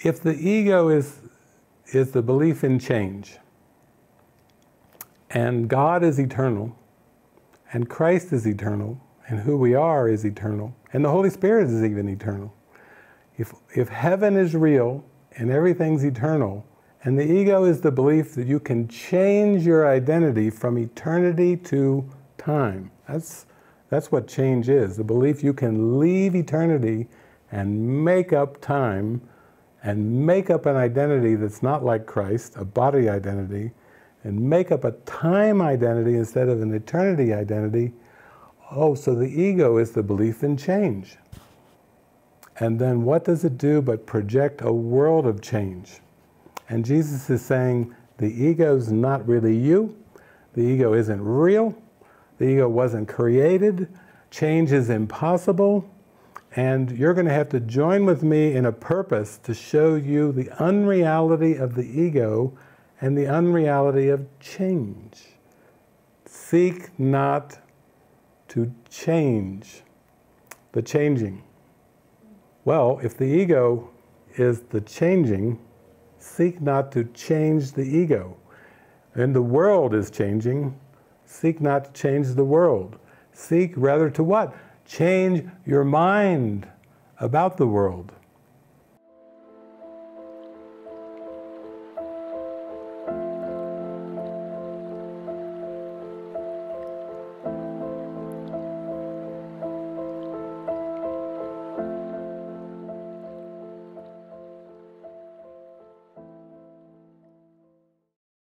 if the ego is, is the belief in change, and God is eternal, and Christ is eternal, and who we are is eternal, and the Holy Spirit is even eternal. If, if heaven is real and everything's eternal, and the ego is the belief that you can change your identity from eternity to time. That's, that's what change is the belief you can leave eternity and make up time and make up an identity that's not like Christ, a body identity, and make up a time identity instead of an eternity identity. Oh, so the ego is the belief in change. And then what does it do but project a world of change? And Jesus is saying the ego is not really you, the ego isn't real, the ego wasn't created, change is impossible, and you're going to have to join with me in a purpose to show you the unreality of the ego and the unreality of change. Seek not to change the changing. Well, if the ego is the changing, seek not to change the ego. And the world is changing, seek not to change the world. Seek rather to what? Change your mind about the world.